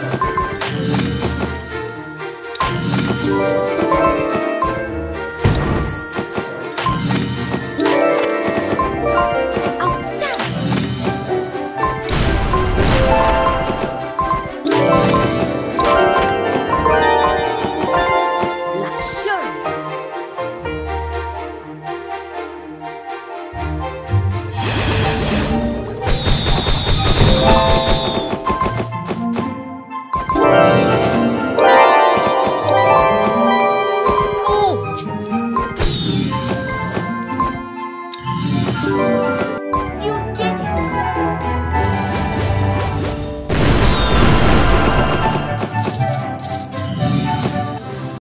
Thank you. Bye.